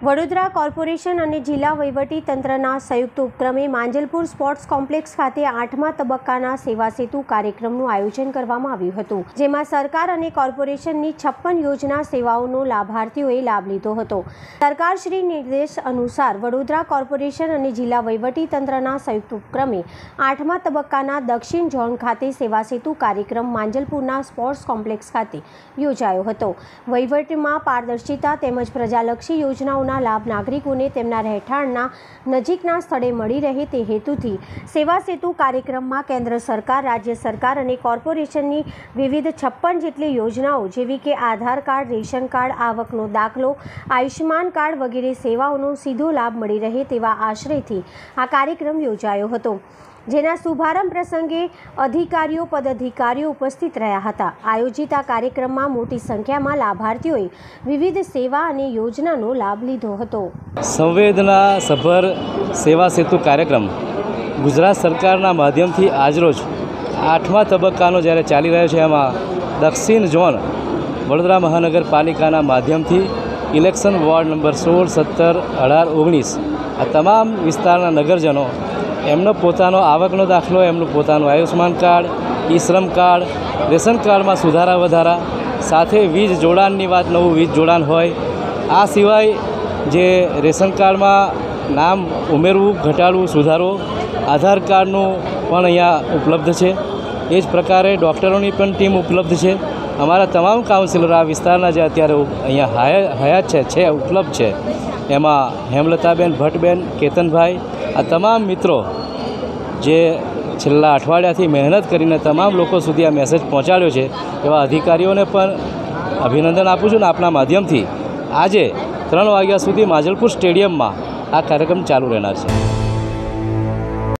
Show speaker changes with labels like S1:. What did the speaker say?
S1: Vadodara corporation અને જિલ્લા વહીવટી તંત્રના સંયુક્ત ઉપક્રમે માંજલપુર સ્પોર્ટ્સ કોમ્પ્લેક્સ ખાતે આઠમા તબક્કાના સેવા સેતુ કાર્યક્રમનું આયોજન કરવામાં આવ્યું હતું, જેમાં સરકાર અને કોર્પોરેશનની છપ્પન યોજના સેવાઓનો લાભાર્થીઓએ લાભ લીધો હતો. સરકારશ્રી નિર્દેશ અનુસાર વડોદરા કોર્પોરેશન અને જિલ્લા વહીવટી તંત્રના સંયુક્ત ઉપક્રમે આઠમા તબક્કાના દક્ષિણ ઝોન ખાતે સેવા સેતુ કાર્યક્રમ માંજલપુરના સ્પોર્ટ્સ કોમ્પ્લેક્સ ખાતે યોજાયો હતો. વહીવટમાં પારદર્શિતા તેમજ પ્રજાલક્ષી યોજનાઓના લાભ નાગરિકોને તેમના રહેઠાણના નજીકના સ્થળે મળી રહે તે હેતુથી સેવા સેતુ કાર્યક્રમમાં કેન્દ્ર સરકાર, રાજ્ય સરકાર અને કોર્પોરેશનની વિવિધ છપ્પન જેટલી યોજનાઓ જેવી કે આધાર કાર્ડ, રેશન કાર્ડ, આવકનો દાખલો, આયુષ્યમાન કાર્ડ વગેરે સેવાઓનો સીધો લાભ મળી રહે તેવા આશ્રયથી આ કાર્યક્રમ યોજાયો હતો. જેના શુભારંભ પ્રસંગે અધિકારીઓ, પદાધિકારીઓ ઉપસ્થિત રહ્યા હતા. આયોજિત આ કાર્યક્રમમાં મોટી સંખ્યામાં લાભાર્થીઓએ વિવિધ સેવા અને યોજનાનો લાભ લીધો હતો.
S2: સંવેદના સભર સેવા સેતુ કાર્યક્રમ ગુજરાત સરકારના માધ્યમથી આજરોજ આઠમા તબક્કાનો જ્યારે ચાલી રહ્યો છે, એમાં દક્ષિણ ઝોન વડોદરા મહાનગરપાલિકાના માધ્યમથી ઇલેક્શન વોર્ડ નંબર સોળ, સત્તર, અઢાર, ઓગણીસ આ તમામ વિસ્તારના નગરજનો એમનો પોતાનો આવકનો દાખલો, એમનું પોતાનું આયુષ્માન કાર્ડ ઈ શ્રમ કાર્ડ, રેશન કાર્ડમાં સુધારા વધારા, સાથે વીજ જોડાણની વાત, નવું વીજ જોડાણ હોય, આ સિવાય જે રેશન કાર્ડમાં નામ ઉમેરવું, ઘટાડવું, સુધારો, આધાર કાર્ડનું પણ અહીંયા ઉપલબ્ધ છે. એ જ પ્રકારે ડૉક્ટરોની પણ ટીમ ઉપલબ્ધ છે. અમારા તમામ કાઉન્સિલર આ વિસ્તારના જે અત્યારે અહીંયા હયા, હયાત છે છે, ઉપલબ્ધ છે. એમાં હેમલતાબેન, ભટ્ટબેન, કેતનભાઈ, આ તમામ મિત્રો જે છેલ્લા અઠવાડિયાથી મહેનત કરીને તમામ લોકો સુધી આ મેસેજ પહોંચાડ્યો છે, એવા અધિકારીઓને પણ અભિનંદન આપું છું ને આપના માધ્યમથી. આજે ત્રણ વાગ્યા સુધી માજલપુર સ્ટેડિયમમાં આ કાર્યક્રમ ચાલુ રહેનાર છે.